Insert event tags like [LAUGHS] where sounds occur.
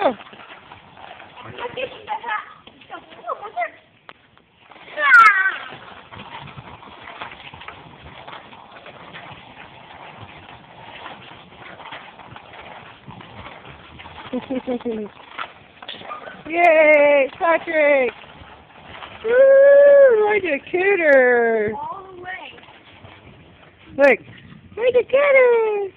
go. [LAUGHS] Yay, Patrick! Woo, like a cooter. All the way. Look, like a cooter.